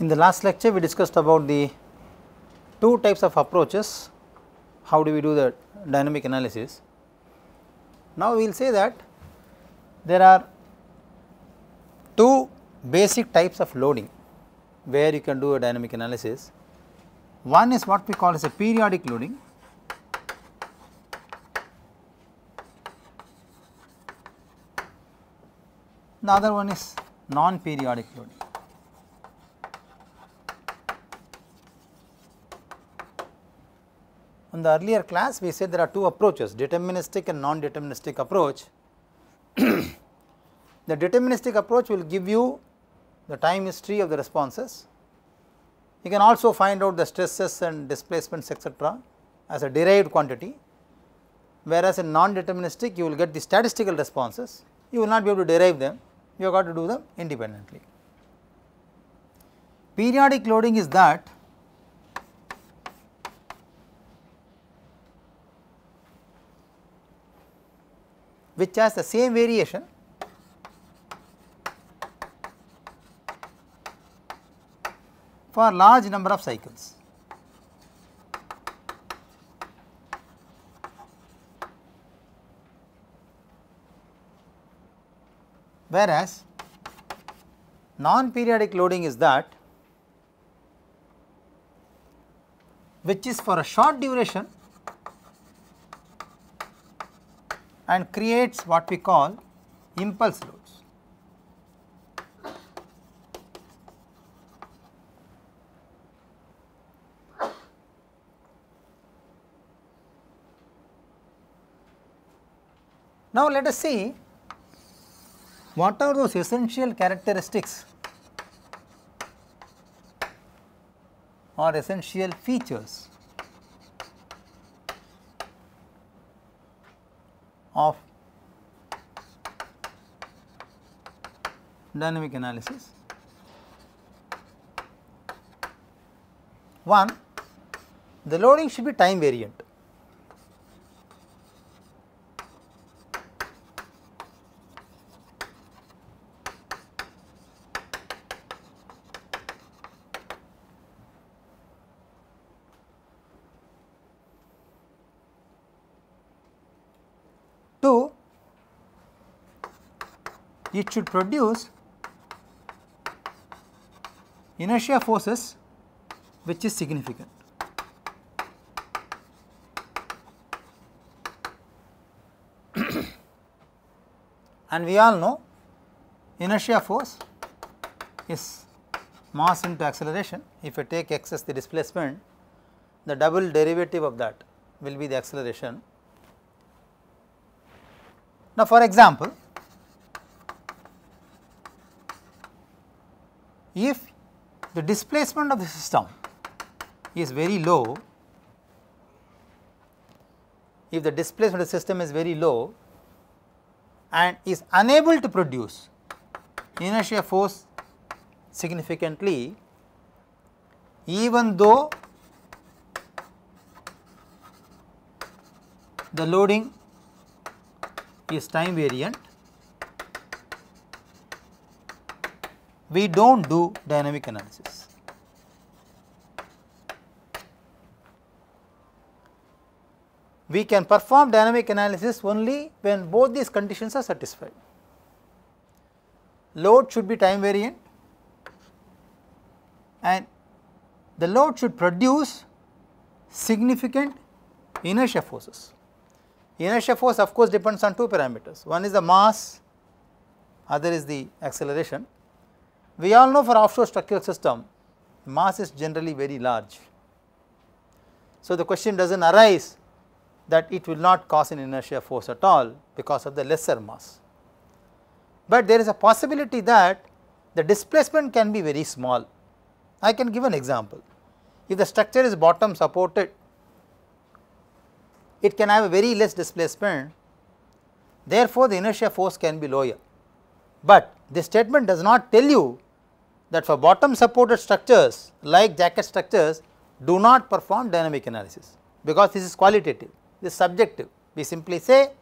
In the last lecture we discussed about the two types of approaches, how do we do the dynamic analysis. Now we will say that there are two basic types of loading where you can do a dynamic analysis. One is what we call as a periodic loading the other one is non-periodic loading. In the earlier class we said there are two approaches deterministic and non-deterministic approach. the deterministic approach will give you the time history of the responses. You can also find out the stresses and displacements etc., as a derived quantity whereas in non-deterministic you will get the statistical responses you will not be able to derive them you have got to do them independently. Periodic loading is that which has the same variation for large number of cycles. Whereas, non-periodic loading is that which is for a short duration and creates what we call impulse loads. Now, let us see what are those essential characteristics or essential features of dynamic analysis. One, the loading should be time variant. Two, it should produce inertia forces which is significant. and we all know inertia force is mass into acceleration. If I take x as the displacement, the double derivative of that will be the acceleration. Now, for example, if the displacement of the system is very low, if the displacement of the system is very low and is unable to produce inertia force significantly, even though the loading is time variant, we do not do dynamic analysis. We can perform dynamic analysis only when both these conditions are satisfied. Load should be time variant and the load should produce significant inertia forces. Inertia force of course depends on two parameters, one is the mass, other is the acceleration. We all know for offshore structural system, mass is generally very large. So, the question does not arise that it will not cause an inertia force at all because of the lesser mass. But there is a possibility that the displacement can be very small. I can give an example. If the structure is bottom supported, it can have a very less displacement, therefore, the inertia force can be lower. But this statement does not tell you that for bottom supported structures like jacket structures do not perform dynamic analysis, because this is qualitative, this is subjective. We simply say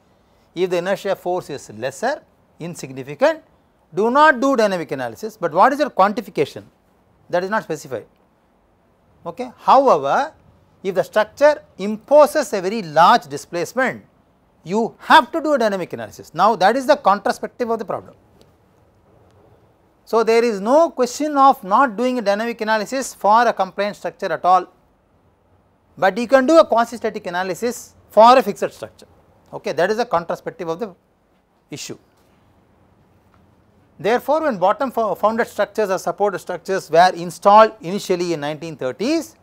if the inertia force is lesser, insignificant, do not do dynamic analysis, but what is your quantification? that is not specified. Okay. However, if the structure imposes a very large displacement, you have to do a dynamic analysis. Now, that is the contraspective of the problem. So, there is no question of not doing a dynamic analysis for a compliant structure at all, but you can do a quasi static analysis for a fixed structure. Okay, that is a contraspective of the issue. Therefore, when bottom founded structures or supported structures were installed initially in 1930s,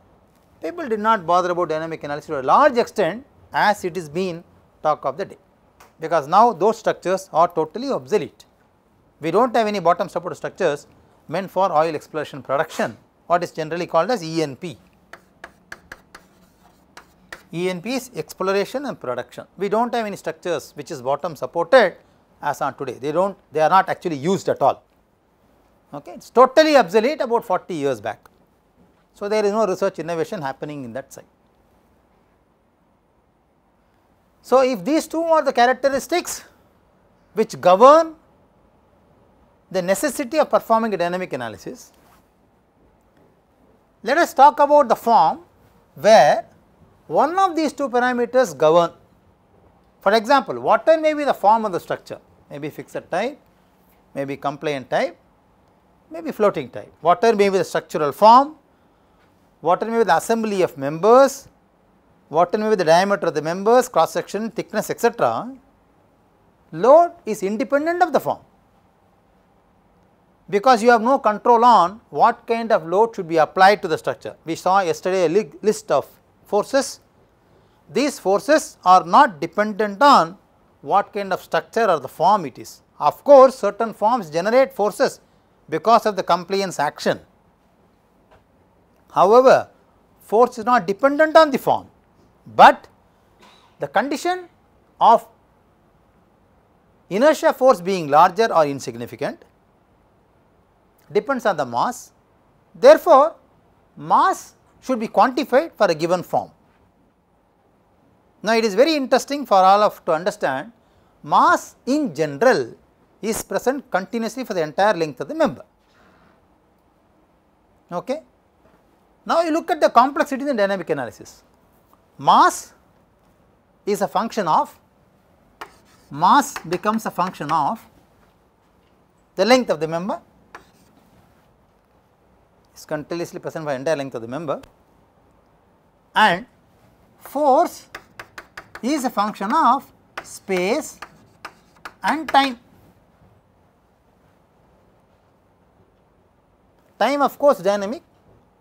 people did not bother about dynamic analysis to a large extent as it is been talk of the day, because now those structures are totally obsolete. We do not have any bottom supported structures meant for oil exploration production, what is generally called as ENP. ENP is exploration and production. We do not have any structures which is bottom supported as on today. They do not, they are not actually used at all. Okay. It is totally obsolete about 40 years back. So, there is no research innovation happening in that side. So, if these two are the characteristics which govern the necessity of performing a dynamic analysis, let us talk about the form where one of these two parameters govern. For example, water may be the form of the structure, maybe fixed type, maybe compliant type, maybe floating type. Water may be the structural form, water may be the assembly of members, water may be the diameter of the members, cross section, thickness etc. Load is independent of the form because you have no control on what kind of load should be applied to the structure. We saw yesterday a list of forces. These forces are not dependent on what kind of structure or the form it is. Of course, certain forms generate forces because of the compliance action. However, force is not dependent on the form, but the condition of inertia force being larger or insignificant depends on the mass. Therefore, mass should be quantified for a given form. Now, it is very interesting for all of to understand mass in general is present continuously for the entire length of the member. Okay. Now, you look at the complexity in dynamic analysis. Mass is a function of mass becomes a function of the length of the member is continuously present for entire length of the member and force is a function of space and time. Time of course dynamic,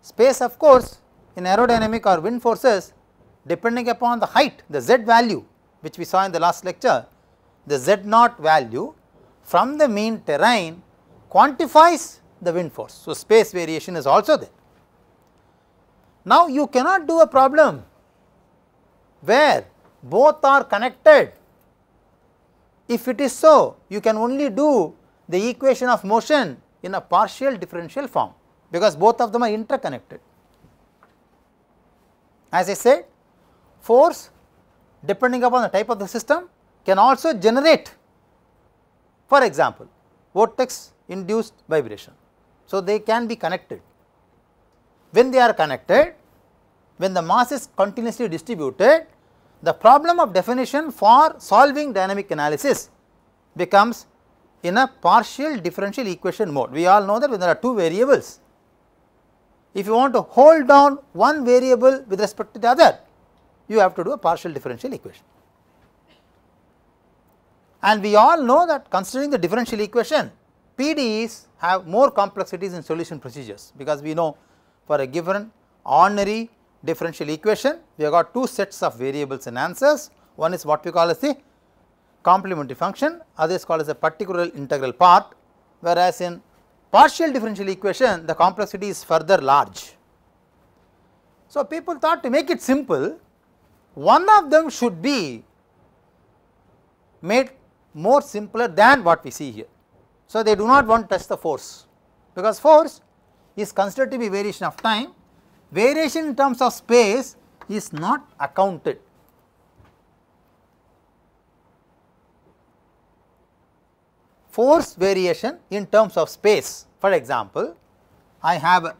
space of course in aerodynamic or wind forces depending upon the height the z value which we saw in the last lecture the z naught value from the mean terrain quantifies the wind force. So, space variation is also there. Now, you cannot do a problem where both are connected. If it is so, you can only do the equation of motion in a partial differential form, because both of them are interconnected. As I said, force depending upon the type of the system can also generate for example, vortex induced vibration so, they can be connected. When they are connected, when the mass is continuously distributed, the problem of definition for solving dynamic analysis becomes in a partial differential equation mode. We all know that when there are two variables, if you want to hold down one variable with respect to the other, you have to do a partial differential equation. And we all know that considering the differential equation, PDEs have more complexities in solution procedures because we know for a given ordinary differential equation we have got two sets of variables and answers one is what we call as the complementary function other is called as a particular integral part whereas in partial differential equation the complexity is further large. So, people thought to make it simple one of them should be made more simpler than what we see here. So, they do not want to test the force because force is considered to be variation of time, variation in terms of space is not accounted. Force variation in terms of space for example, I have a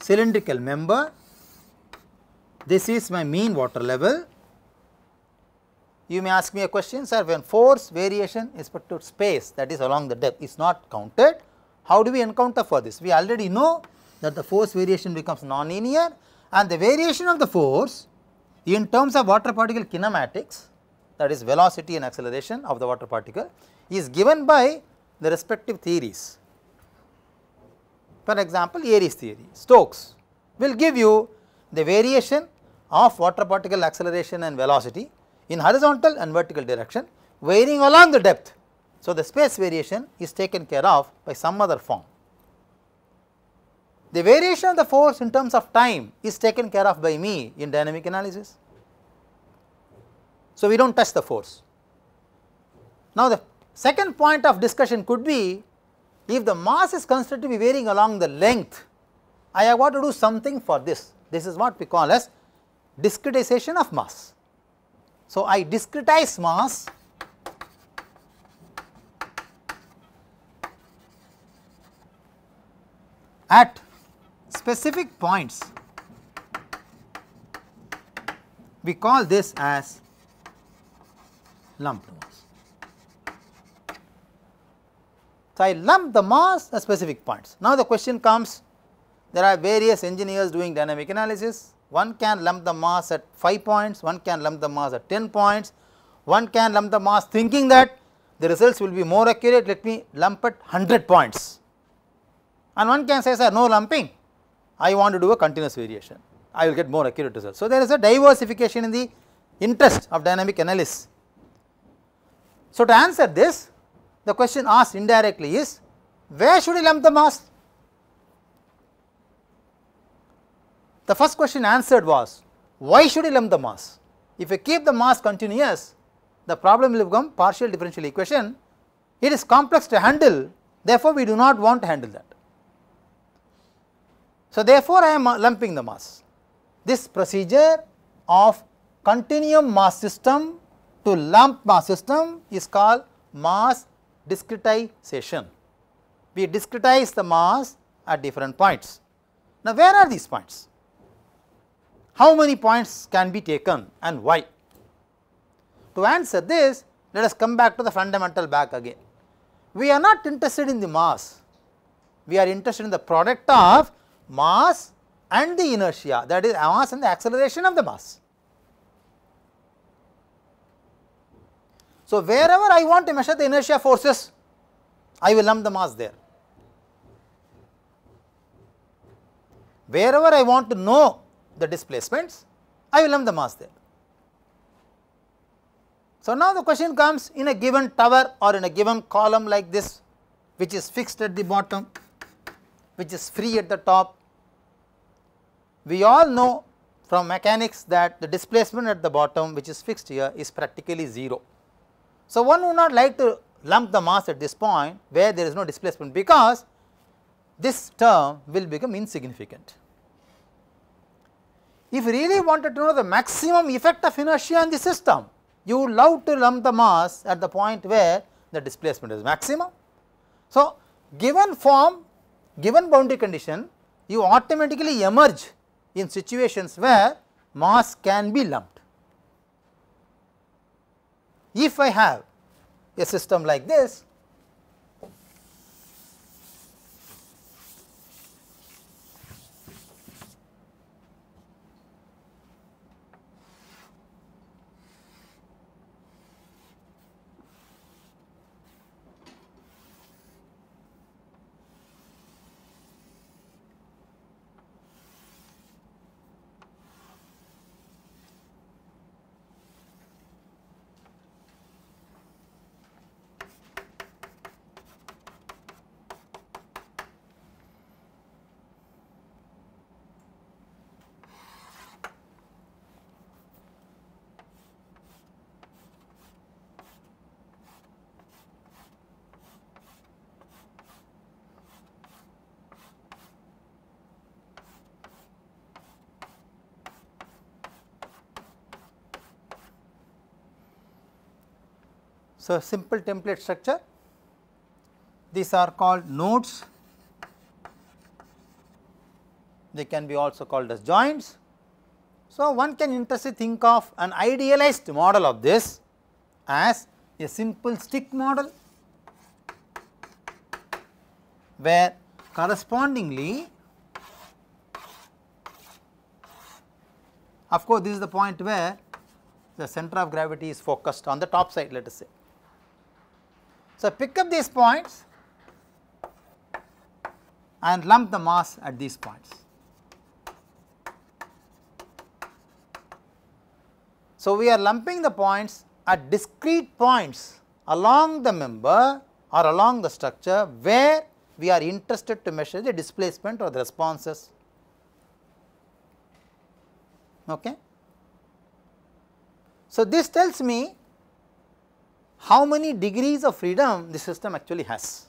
cylindrical member, this is my mean water level. You may ask me a question sir when force variation is put to space that is along the depth is not counted, how do we encounter for this? We already know that the force variation becomes non-linear and the variation of the force in terms of water particle kinematics that is velocity and acceleration of the water particle is given by the respective theories. For example, Airy's theory, Stokes will give you the variation of water particle acceleration and velocity in horizontal and vertical direction varying along the depth. So, the space variation is taken care of by some other form. The variation of the force in terms of time is taken care of by me in dynamic analysis. So, we do not touch the force. Now, the second point of discussion could be if the mass is considered to be varying along the length, I have got to do something for this. This is what we call as discretization of mass. So, I discretize mass at specific points. We call this as lumped mass. So, I lump the mass at specific points. Now, the question comes there are various engineers doing dynamic analysis. One can lump the mass at 5 points, one can lump the mass at 10 points, one can lump the mass thinking that the results will be more accurate, let me lump at 100 points. And one can say sir no lumping, I want to do a continuous variation, I will get more accurate results. So, there is a diversification in the interest of dynamic analysis. So, to answer this the question asked indirectly is where should I lump the mass? The first question answered was why should I lump the mass? If I keep the mass continuous the problem will become partial differential equation it is complex to handle therefore, we do not want to handle that. So, therefore, I am lumping the mass. This procedure of continuum mass system to lump mass system is called mass discretization. We discretize the mass at different points. Now, where are these points? How many points can be taken and why? To answer this, let us come back to the fundamental back again. We are not interested in the mass, we are interested in the product of mass and the inertia that is mass and the acceleration of the mass. So, wherever I want to measure the inertia forces, I will lump the mass there. Wherever I want to know the displacements, I will lump the mass there. So, now the question comes in a given tower or in a given column like this which is fixed at the bottom, which is free at the top. We all know from mechanics that the displacement at the bottom which is fixed here is practically 0. So, one would not like to lump the mass at this point where there is no displacement because this term will become insignificant. If you really wanted to know the maximum effect of inertia in the system, you would love to lump the mass at the point where the displacement is maximum. So, given form, given boundary condition, you automatically emerge in situations where mass can be lumped. If I have a system like this, So, simple template structure these are called nodes they can be also called as joints. So, one can interestingly think of an idealized model of this as a simple stick model where correspondingly of course, this is the point where the center of gravity is focused on the top side let us say. So, pick up these points and lump the mass at these points. So, we are lumping the points at discrete points along the member or along the structure where we are interested to measure the displacement or the responses. Okay. So, this tells me how many degrees of freedom the system actually has.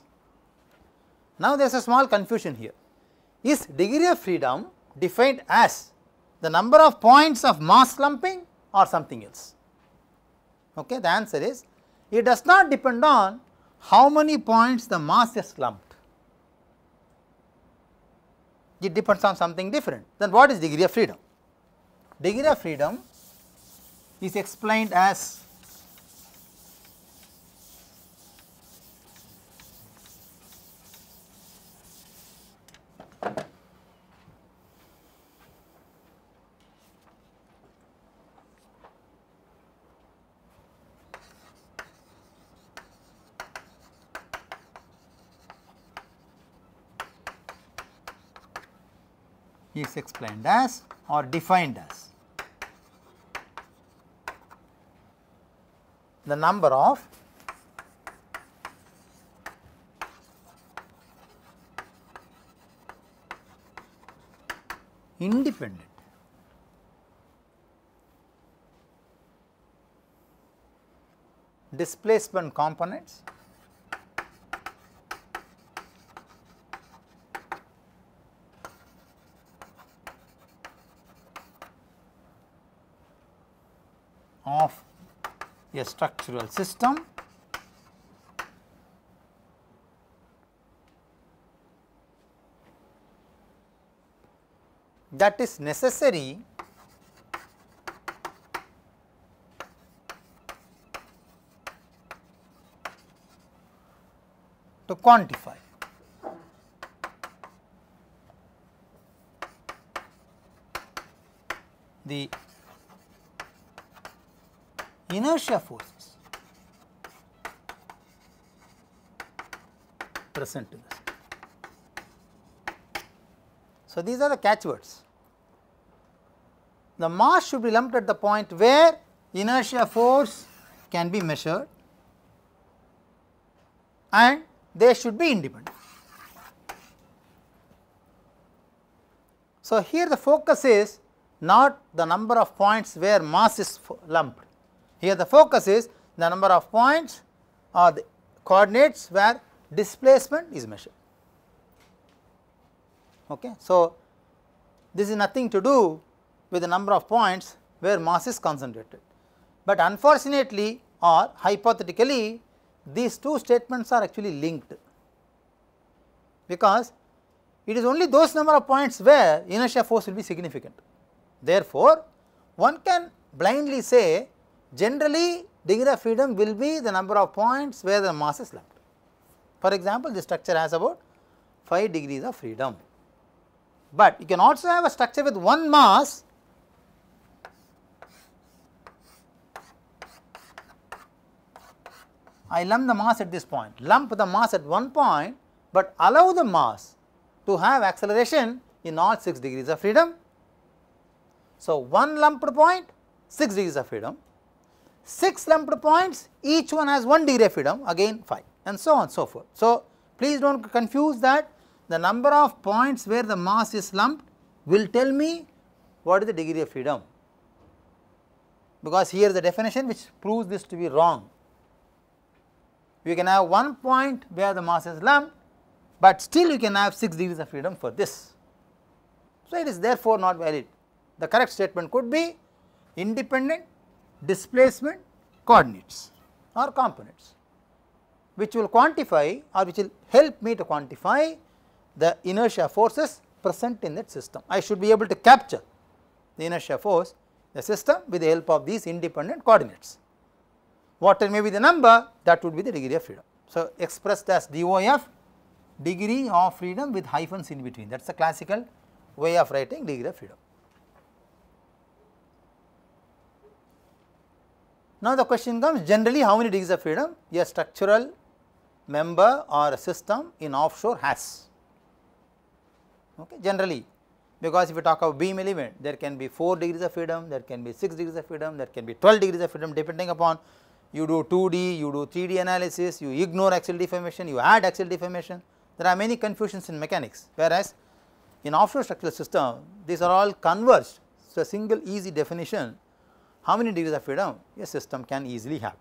Now, there is a small confusion here. Is degree of freedom defined as the number of points of mass lumping or something else? Okay, the answer is it does not depend on how many points the mass is lumped. It depends on something different. Then what is degree of freedom? Degree of freedom is explained as is explained as or defined as. The number of independent displacement components of a structural system that is necessary to quantify. the inertia forces present in this. So, these are the catchwords. The mass should be lumped at the point where inertia force can be measured and they should be independent. So, here the focus is not the number of points where mass is lumped, here the focus is the number of points or the coordinates where displacement is measured. Okay. So, this is nothing to do with the number of points where mass is concentrated, but unfortunately or hypothetically these two statements are actually linked because it is only those number of points where inertia force will be significant. Therefore, one can blindly say generally degree of freedom will be the number of points where the mass is lumped. For example, this structure has about 5 degrees of freedom, but you can also have a structure with one mass I lump the mass at this point, lump the mass at one point, but allow the mass to have acceleration in all 6 degrees of freedom. So, one lumped point 6 degrees of freedom, 6 lumped points each one has 1 degree of freedom again 5 and so on so forth. So, please do not confuse that the number of points where the mass is lumped will tell me what is the degree of freedom because here is the definition which proves this to be wrong. You can have one point where the mass is lumped, but still you can have 6 degrees of freedom for this. So, it is therefore not valid. The correct statement could be independent displacement coordinates or components which will quantify or which will help me to quantify the inertia forces present in that system. I should be able to capture the inertia force the system with the help of these independent coordinates. Whatever may be the number that would be the degree of freedom. So, expressed as DOF degree of freedom with hyphens in between that is the classical way of writing degree of freedom. Now, the question comes generally how many degrees of freedom a structural member or a system in offshore has okay, generally because if you talk of beam element there can be 4 degrees of freedom, there can be 6 degrees of freedom, there can be 12 degrees of freedom depending upon you do 2D, you do 3D analysis, you ignore axial deformation, you add axial deformation. There are many confusions in mechanics whereas in offshore structural system these are all converged. So, a single easy definition how many degrees of freedom a system can easily have.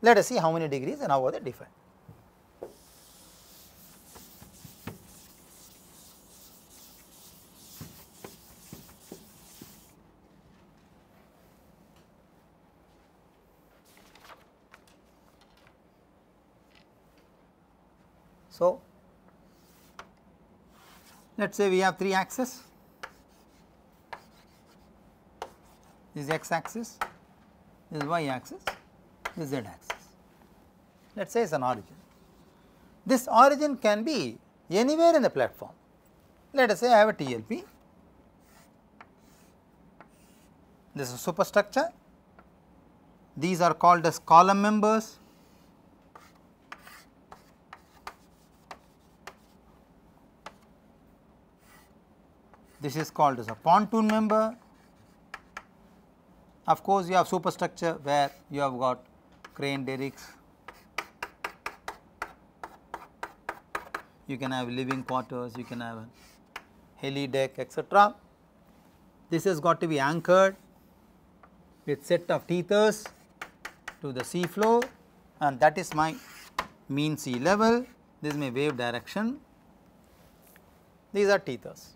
Let us see how many degrees and how are they defined. So, let us say we have 3 axes, is x axis, this is y axis, this is z axis. Let us say it is an origin. This origin can be anywhere in the platform. Let us say I have a TLP, this is a superstructure, these are called as column members this is called as a pontoon member. Of course, you have superstructure where you have got crane derricks, you can have living quarters, you can have a heli deck etc. This has got to be anchored with set of tethers to the sea floor and that is my mean sea level, this is my wave direction, these are tethers.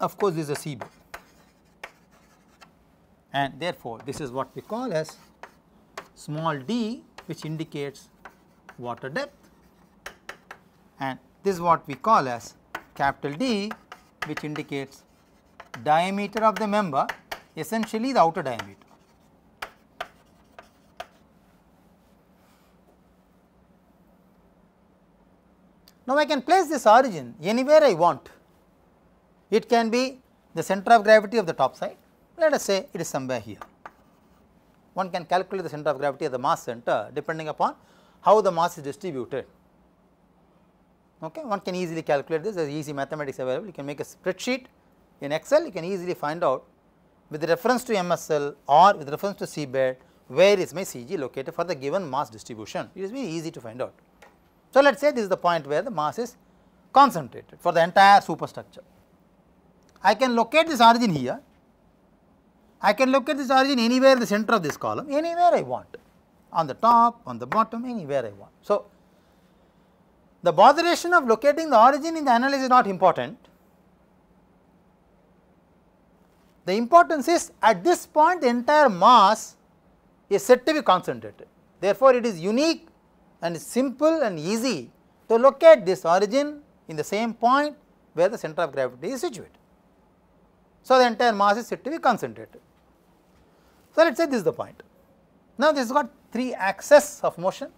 Of course, this is a seabed and therefore, this is what we call as small d which indicates water depth. And this is what we call as capital D which indicates diameter of the member essentially the outer diameter. Now, I can place this origin anywhere I want it can be the center of gravity of the top side, let us say it is somewhere here. One can calculate the center of gravity of the mass center depending upon how the mass is distributed. Okay. One can easily calculate this, there is easy mathematics available, you can make a spreadsheet in Excel, you can easily find out with reference to MSL or with reference to seabed where is my CG located for the given mass distribution, it is very easy to find out. So, let us say this is the point where the mass is concentrated for the entire superstructure. I can locate this origin here, I can locate this origin anywhere in the center of this column, anywhere I want, on the top, on the bottom, anywhere I want. So, the botheration of locating the origin in the analysis is not important. The importance is at this point the entire mass is said to be concentrated. Therefore, it is unique and simple and easy to locate this origin in the same point where the center of gravity is situated. So, the entire mass is said to be concentrated. So, let us say this is the point. Now, this has got 3 axes of motion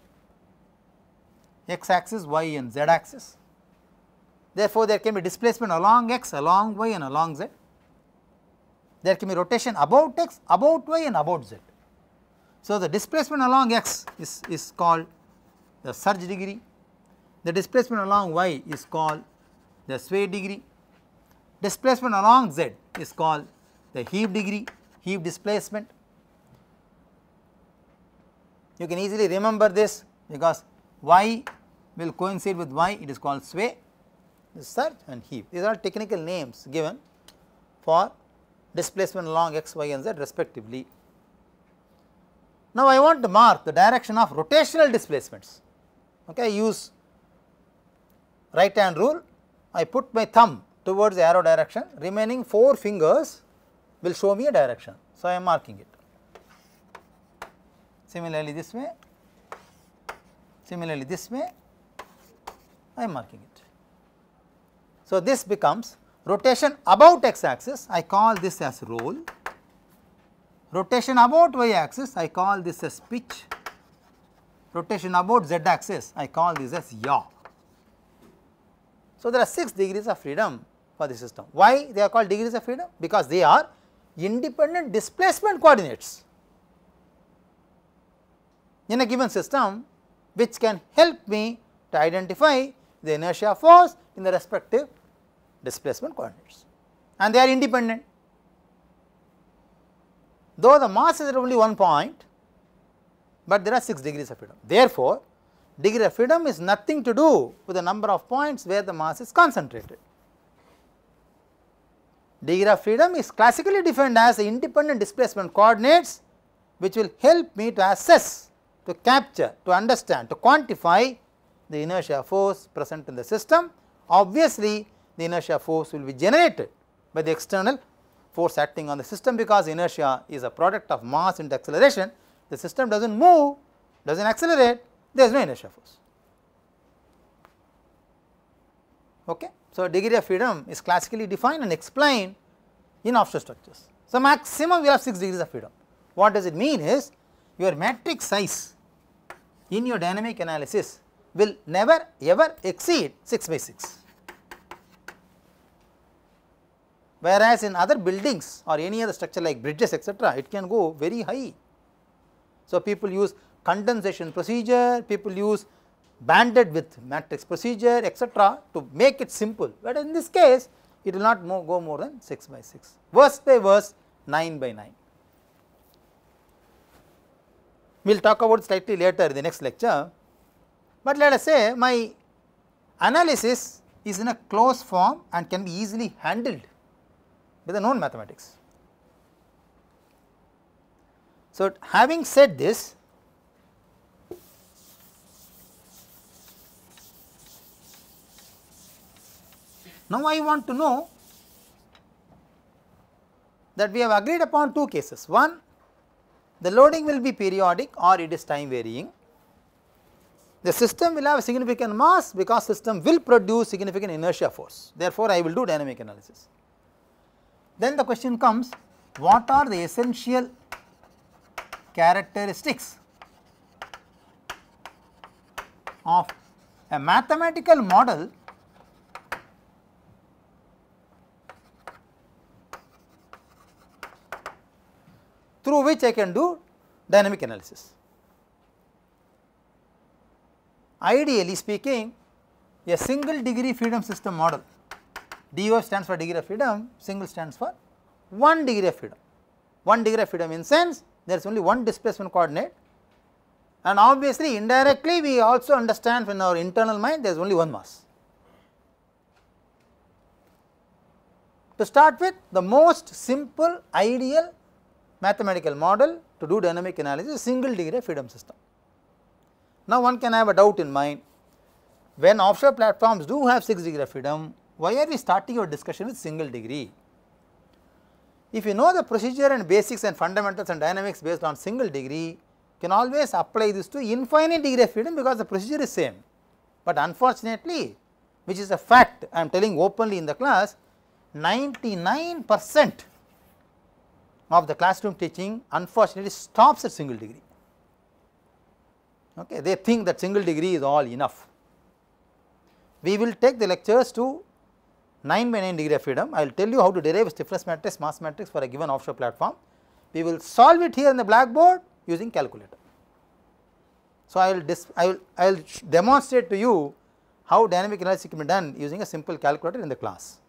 x axis, y and z axis. Therefore, there can be displacement along x, along y and along z. There can be rotation about x, about y and about z. So, the displacement along x is, is called the surge degree, the displacement along y is called the sway degree, displacement along z is called the heave degree, heave displacement. You can easily remember this because y will coincide with y, it is called sway, surge and heave. These are technical names given for displacement along x, y and z respectively. Now, I want to mark the direction of rotational displacements. Okay, I use right hand rule, I put my thumb towards the arrow direction remaining 4 fingers will show me a direction. So, I am marking it. Similarly, this way Similarly, this way I am marking it. So, this becomes rotation about x axis I call this as roll, rotation about y axis I call this as pitch, rotation about z axis I call this as yaw. So, there are 6 degrees of freedom for the system. Why they are called degrees of freedom? Because they are independent displacement coordinates in a given system which can help me to identify the inertia force in the respective displacement coordinates and they are independent. Though the mass is at only one point, but there are 6 degrees of freedom. Therefore, degree of freedom is nothing to do with the number of points where the mass is concentrated. Degree of freedom is classically defined as the independent displacement coordinates which will help me to assess, to capture, to understand, to quantify the inertia force present in the system. Obviously, the inertia force will be generated by the external force acting on the system because inertia is a product of mass into acceleration. The system does not move, does not accelerate, there is no inertia force. Okay. So, degree of freedom is classically defined and explained in offshore structures. So, maximum we have 6 degrees of freedom. What does it mean is your matrix size in your dynamic analysis will never ever exceed 6 by 6. Whereas, in other buildings or any other structure like bridges etc., it can go very high. So, people use condensation procedure, people use banded width matrix procedure etc., to make it simple, but in this case it will not more, go more than 6 by 6, worst by worst 9 by 9. We will talk about slightly later in the next lecture, but let us say my analysis is in a closed form and can be easily handled with the known mathematics. So, having said this, Now, I want to know that we have agreed upon two cases. One, the loading will be periodic or it is time varying. The system will have a significant mass because system will produce significant inertia force. Therefore, I will do dynamic analysis. Then the question comes, what are the essential characteristics of a mathematical model through which I can do dynamic analysis. Ideally speaking, a single degree freedom system model, DO stands for degree of freedom, single stands for 1 degree of freedom. 1 degree of freedom in sense there is only one displacement coordinate and obviously indirectly we also understand in our internal mind there is only one mass. To start with the most simple ideal mathematical model to do dynamic analysis single degree of freedom system. Now, one can have a doubt in mind when offshore platforms do have 6 degree of freedom why are we starting our discussion with single degree? If you know the procedure and basics and fundamentals and dynamics based on single degree can always apply this to infinite degree of freedom because the procedure is same. But unfortunately which is a fact I am telling openly in the class 99 percent of the classroom teaching unfortunately stops at single degree. Okay. They think that single degree is all enough. We will take the lectures to 9 by 9 degree of freedom. I will tell you how to derive stiffness matrix, mass matrix for a given offshore platform. We will solve it here in the blackboard using calculator. So, I will, I will, I will demonstrate to you how dynamic analysis can be done using a simple calculator in the class.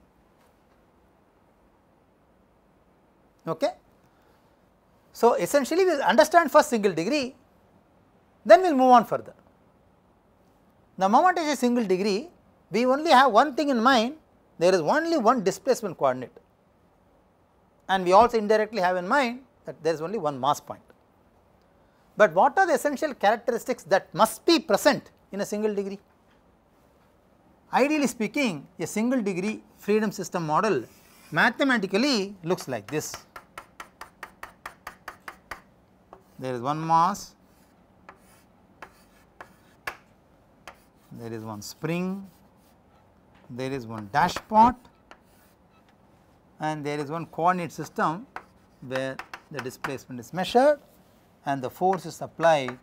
Okay. So, essentially we will understand first single degree, then we will move on further. The moment is a single degree, we only have one thing in mind, there is only one displacement coordinate and we also indirectly have in mind that there is only one mass point. But what are the essential characteristics that must be present in a single degree? Ideally speaking, a single degree freedom system model mathematically looks like this. There is one mass. There is one spring, there is one dashpot and there is one coordinate system where the displacement is measured and the force is applied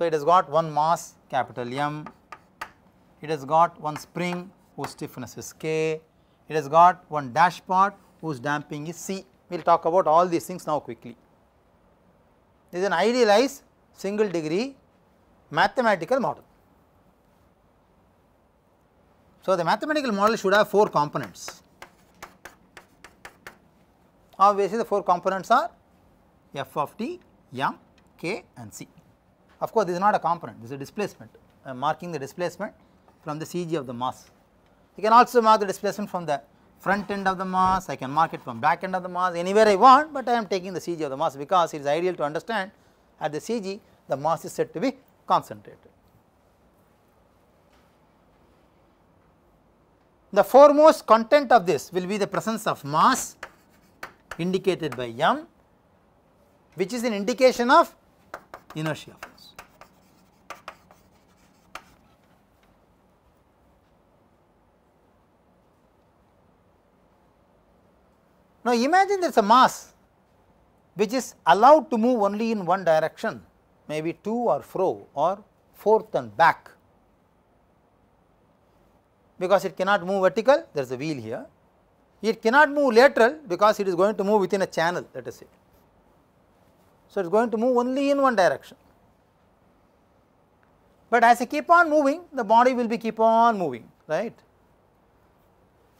So, it has got one mass capital M, it has got one spring whose stiffness is K, it has got one dashpot whose damping is C. We will talk about all these things now quickly. This is an idealized single degree mathematical model. So, the mathematical model should have 4 components. Obviously, the 4 components are f of t, m, k and c. Of course, this is not a component, this is a displacement. I am marking the displacement from the CG of the mass. You can also mark the displacement from the front end of the mass, I can mark it from back end of the mass anywhere I want, but I am taking the CG of the mass because it is ideal to understand at the CG the mass is said to be concentrated. The foremost content of this will be the presence of mass indicated by m which is an indication of inertia force. Now imagine there is a mass which is allowed to move only in one direction maybe to or fro or forth and back because it cannot move vertical there is a wheel here. It cannot move lateral because it is going to move within a channel let us say. So, it is going to move only in one direction. But as I keep on moving the body will be keep on moving right.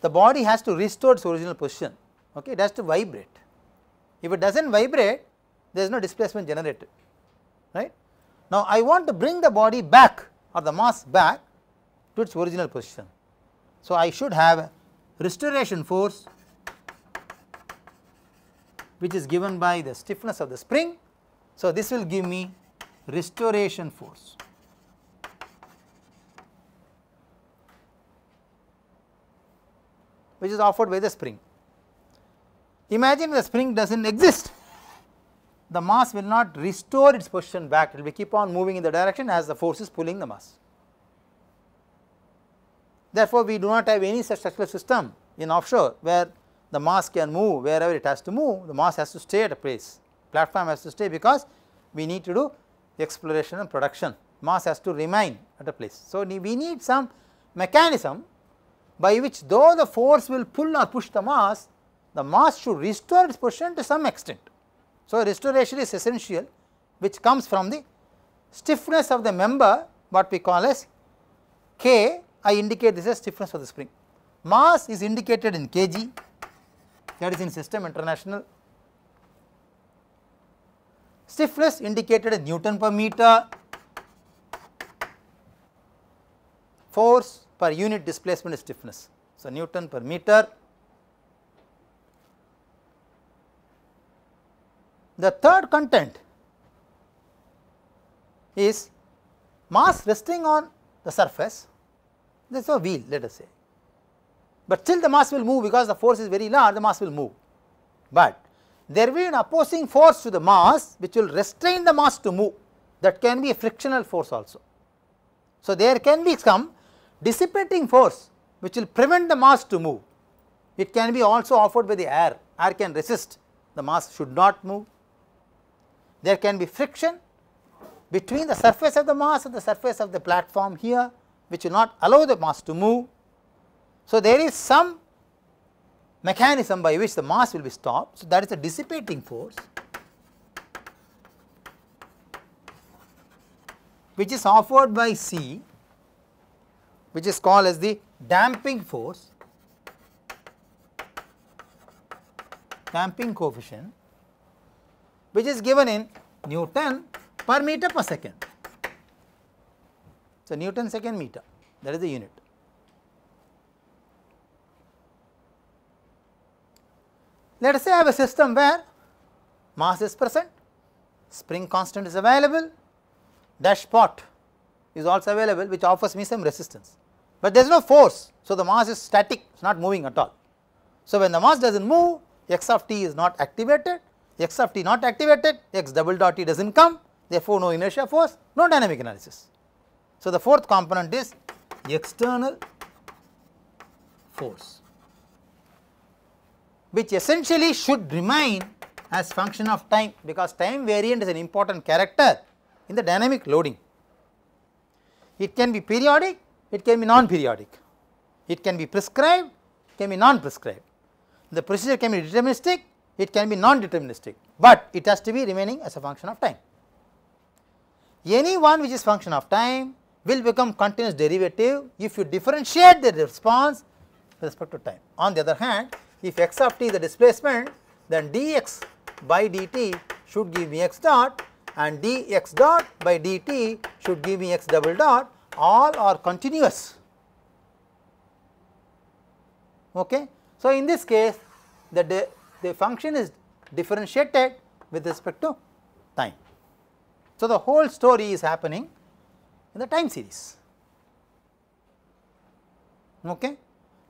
The body has to restore its original position okay, it has to vibrate. If it does not vibrate there is no displacement generated right. Now, I want to bring the body back or the mass back to its original position. So, I should have a restoration force which is given by the stiffness of the spring. So, this will give me restoration force. which is offered by the spring. Imagine the spring does not exist, the mass will not restore its position back, it will keep on moving in the direction as the force is pulling the mass. Therefore, we do not have any such structural system in offshore where the mass can move. Wherever it has to move, the mass has to stay at a place, platform has to stay because we need to do exploration and production, mass has to remain at a place. So, we need some mechanism by which though the force will pull or push the mass, the mass should restore its position to some extent. So, restoration is essential which comes from the stiffness of the member what we call as K I indicate this as stiffness of the spring. Mass is indicated in kg that is in system international. Stiffness indicated in Newton per meter. Force per unit displacement is stiffness. So, Newton per meter. The third content is mass resting on the surface this is a wheel let us say. But still the mass will move because the force is very large the mass will move. But there will be an opposing force to the mass which will restrain the mass to move that can be a frictional force also. So, there can be some dissipating force which will prevent the mass to move. It can be also offered by the air, air can resist the mass should not move. There can be friction between the surface of the mass and the surface of the platform here which will not allow the mass to move. So, there is some mechanism by which the mass will be stopped. So, that is a dissipating force which is offered by C which is called as the damping force damping coefficient which is given in Newton per meter per second. So, Newton second meter that is the unit. Let us say I have a system where mass is present, spring constant is available, dashpot is also available which offers me some resistance, but there is no force. So, the mass is static it is not moving at all. So, when the mass does not move x of t is not activated, x of t not activated, x double dot t does not come, therefore, no inertia force, no dynamic analysis. So, the fourth component is external force which essentially should remain as function of time because time variant is an important character in the dynamic loading. It can be periodic, it can be non-periodic, it can be prescribed, can be non-prescribed. The procedure can be deterministic, it can be non-deterministic, but it has to be remaining as a function of time. Any one which is function of time will become continuous derivative if you differentiate the response with respect to time. On the other hand, if x of t is the displacement, then dx by dt should give me x dot and dx dot by dt should give me x double dot all are continuous. Okay. So, in this case the, the function is differentiated with respect to time. So, the whole story is happening in the time series. Okay.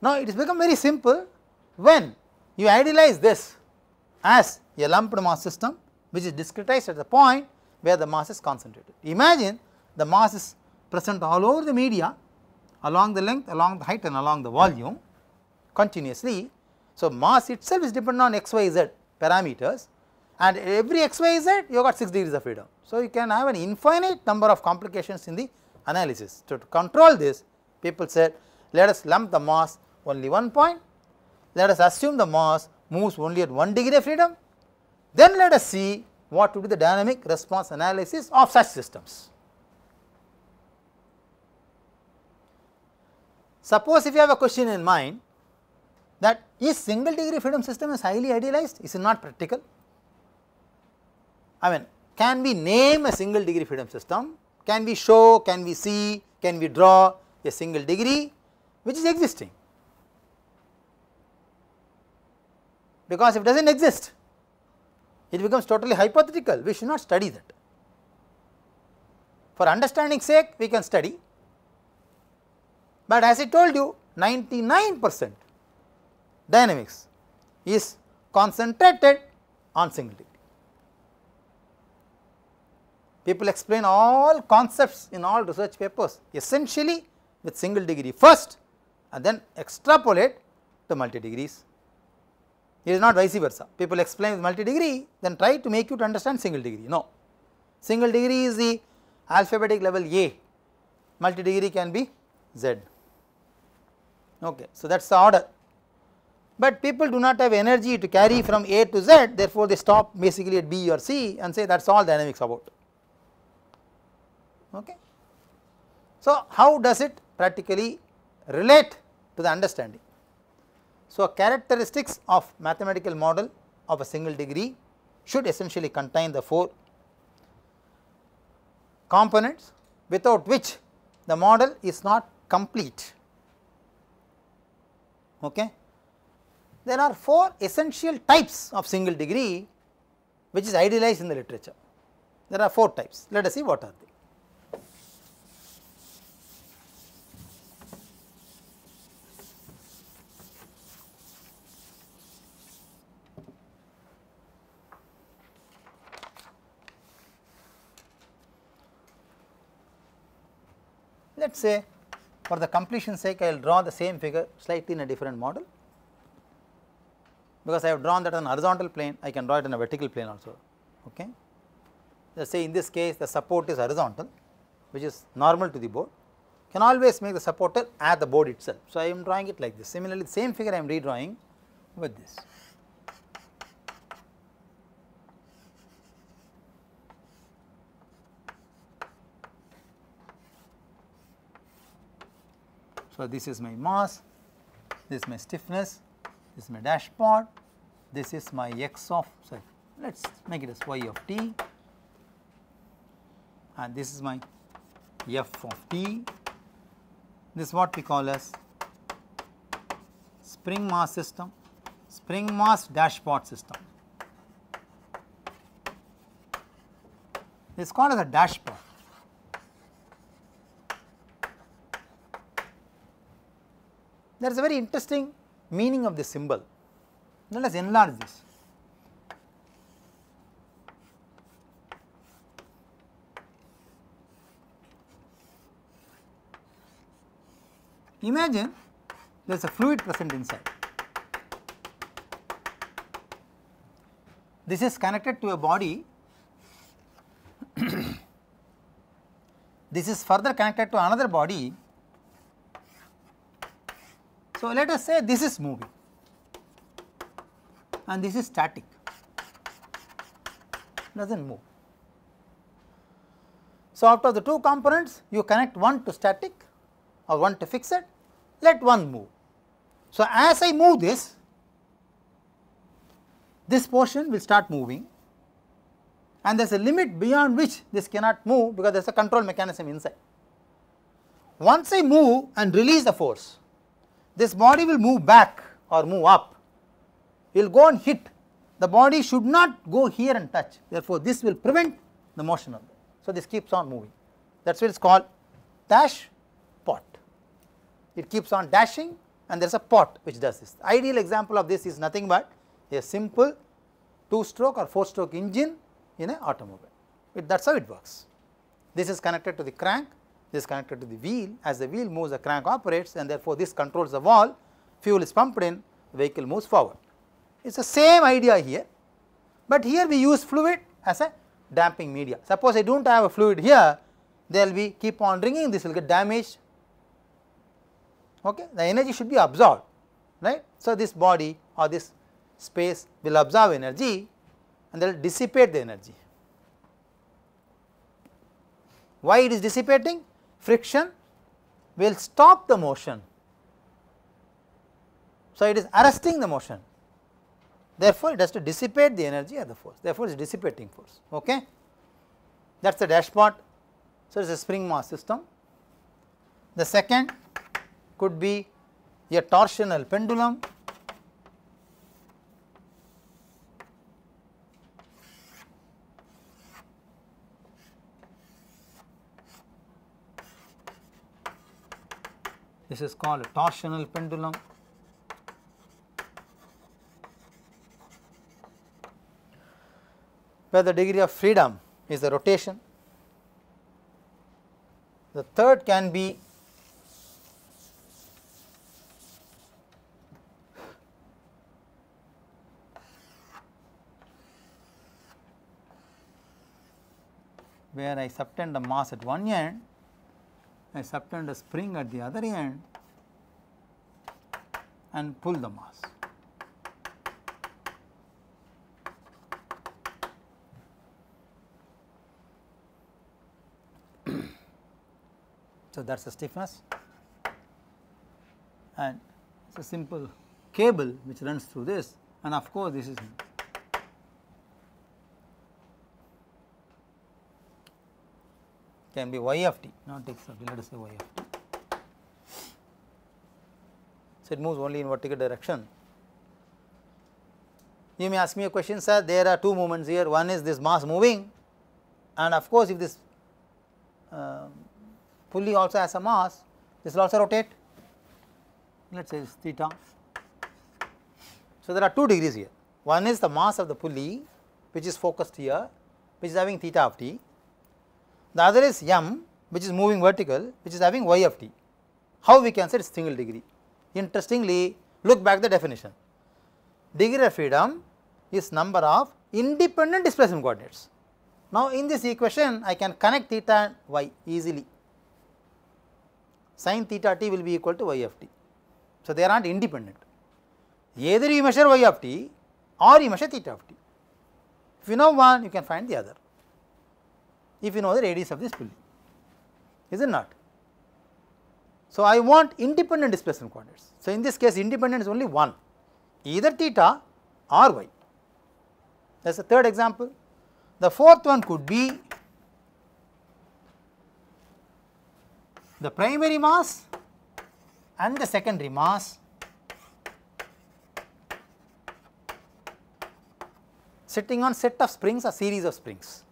Now, it has become very simple when you idealize this as a lumped mass system which is discretized at the point where the mass is concentrated. Imagine the mass is present all over the media along the length, along the height and along the volume continuously. So, mass itself is dependent on x, y, z parameters and every x, y, z you got 6 degrees of freedom. So, you can have an infinite number of complications in the analysis. So, to control this people said let us lump the mass only one point, let us assume the mass moves only at 1 degree of freedom, then let us see what would be the dynamic response analysis of such systems. Suppose if you have a question in mind that is single degree freedom system is highly idealized, is it not practical? I mean can we name a single degree freedom system? Can we show, can we see, can we draw a single degree which is existing? Because if it does not exist, it becomes totally hypothetical, we should not study that. For understanding sake we can study, but as I told you 99 percent dynamics is concentrated on single degree. People explain all concepts in all research papers essentially with single degree first and then extrapolate to multi degrees. It is not vice versa. People explain with multi degree then try to make you to understand single degree. No, single degree is the alphabetic level A, multi degree can be Z. Okay. So, that is the order, but people do not have energy to carry from A to Z therefore, they stop basically at B or C and say that is all dynamics about. Okay. So, how does it practically relate to the understanding? So, characteristics of mathematical model of a single degree should essentially contain the four components without which the model is not complete. Okay. There are four essential types of single degree which is idealized in the literature. There are four types. Let us see what are they. Let us say for the completion sake I will draw the same figure slightly in a different model because I have drawn that on horizontal plane I can draw it in a vertical plane also okay. Let us say in this case the support is horizontal which is normal to the board can always make the supporter at the board itself. So, I am drawing it like this similarly the same figure I am redrawing with this. So, this is my mass, this is my stiffness, this is my dashpot, this is my x of sorry let us make it as y of t and this is my f of t. This is what we call as spring mass system, spring mass dashpot system. This is called as a dashpot. There is a very interesting meaning of the symbol. Let us enlarge this. Imagine there is a fluid present inside. This is connected to a body, this is further connected to another body so, let us say this is moving and this is static, does not move. So, out of the two components you connect one to static or one to fixed, let one move. So, as I move this, this portion will start moving and there is a limit beyond which this cannot move because there is a control mechanism inside. Once I move and release the force, this body will move back or move up, it will go and hit. The body should not go here and touch, therefore, this will prevent the motion of it. So, this keeps on moving that is what it is called dash pot. It keeps on dashing and there is a pot which does this. The ideal example of this is nothing but a simple 2 stroke or 4 stroke engine in an automobile. That is how it works. This is connected to the crank, this is connected to the wheel. As the wheel moves, the crank operates, and therefore, this controls the valve. Fuel is pumped in, vehicle moves forward. It is the same idea here, but here we use fluid as a damping media. Suppose I do not have a fluid here, there will be keep on ringing, this will get damaged. Okay, the energy should be absorbed, right? So this body or this space will absorb energy and they will dissipate the energy. Why it is dissipating? Friction will stop the motion. So, it is arresting the motion. Therefore, it has to dissipate the energy of the force. Therefore, it is dissipating force. Okay? That is the dashpot. So, it is a spring mass system. The second could be a torsional pendulum This is called a torsional pendulum. Where the degree of freedom is the rotation. The third can be where I subtend the mass at one end I subtend a spring at the other end and pull the mass. so, that is the stiffness and it is a simple cable which runs through this and of course, this is can be y of t not x of t let us say y of t. So, it moves only in vertical direction. You may ask me a question sir there are two movements here one is this mass moving and of course, if this uh, pulley also has a mass this will also rotate let us say theta. So, there are two degrees here one is the mass of the pulley which is focused here which is having theta of t the other is m which is moving vertical which is having y of t. How we can say it is single degree? Interestingly look back the definition. Degree of freedom is number of independent displacement coordinates. Now in this equation I can connect theta and y easily. Sin theta t will be equal to y of t. So they are not independent. Either you measure y of t or you measure theta of t. If you know one you can find the other if you know the radius of this pulley, is it not? So, I want independent displacement coordinates. So, in this case independent is only one either theta or y. That is the third example. The fourth one could be the primary mass and the secondary mass sitting on set of springs or series of springs.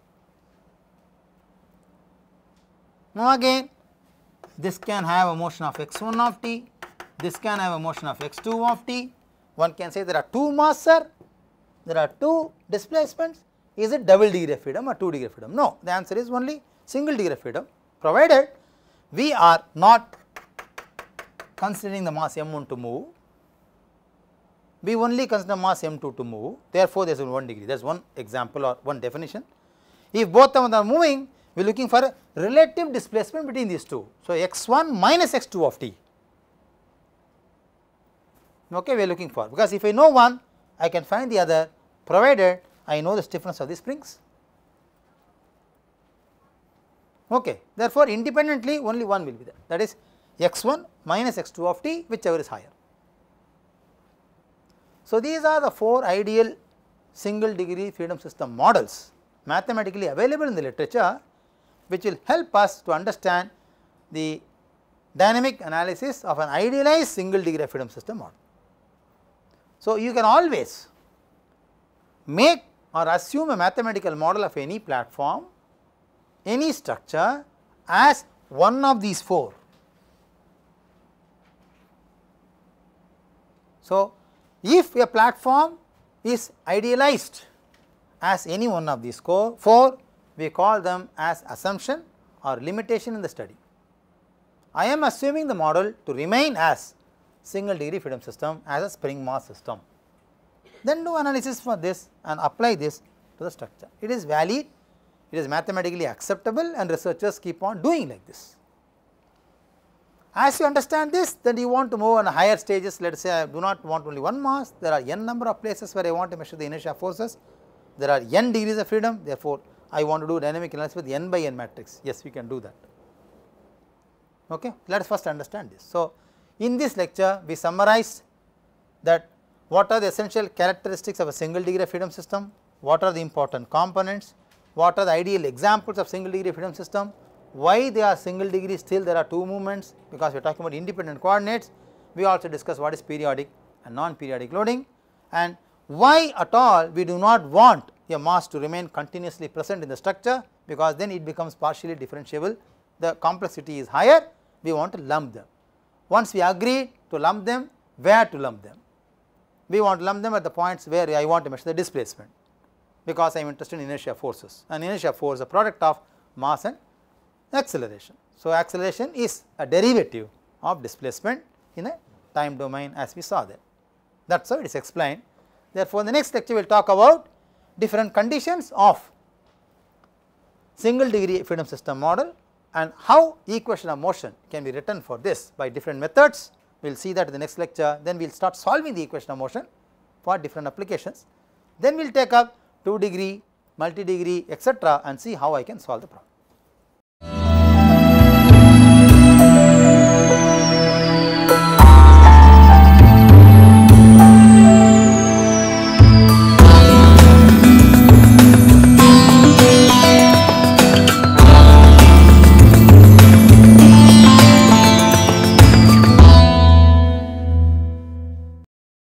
Now again this can have a motion of x1 of t, this can have a motion of x2 of t. One can say there are two masses, there are two displacements. Is it double degree of freedom or two degree of freedom? No, the answer is only single degree of freedom provided we are not considering the mass m1 to move, we only consider mass m2 to move therefore, there is 1 degree that is one example or one definition. If both of them are moving we are looking for a relative displacement between these two. So, x1 minus x2 of t okay, we are looking for because if I know one I can find the other provided I know the stiffness of the springs. Okay. Therefore, independently only one will be there that is x1 minus x2 of t whichever is higher. So, these are the 4 ideal single degree freedom system models mathematically available in the literature which will help us to understand the dynamic analysis of an idealized single degree of freedom system model. So, you can always make or assume a mathematical model of any platform, any structure as one of these 4. So, if a platform is idealized as any one of these 4, we call them as assumption or limitation in the study. I am assuming the model to remain as single degree freedom system as a spring mass system. Then do analysis for this and apply this to the structure. It is valid, it is mathematically acceptable and researchers keep on doing like this. As you understand this then you want to move on higher stages let us say I do not want only one mass there are n number of places where I want to measure the inertia forces there are n degrees of freedom therefore I want to do dynamic analysis with n by n matrix. Yes we can do that. Okay let us first understand this. So, in this lecture we summarized that what are the essential characteristics of a single degree of freedom system, what are the important components, what are the ideal examples of single degree freedom system, why they are single degree still there are two movements because we are talking about independent coordinates. We also discuss what is periodic and non-periodic loading. And why at all we do not want a mass to remain continuously present in the structure because then it becomes partially differentiable the complexity is higher we want to lump them. Once we agree to lump them where to lump them we want to lump them at the points where I want to measure the displacement because I am interested in inertia forces and inertia force is a product of mass and acceleration. So, acceleration is a derivative of displacement in a time domain as we saw there that is how it is explained. Therefore, in the next lecture we will talk about different conditions of single degree freedom system model and how equation of motion can be written for this by different methods we will see that in the next lecture then we will start solving the equation of motion for different applications. Then we will take up 2 degree, multi degree etc., and see how I can solve the problem.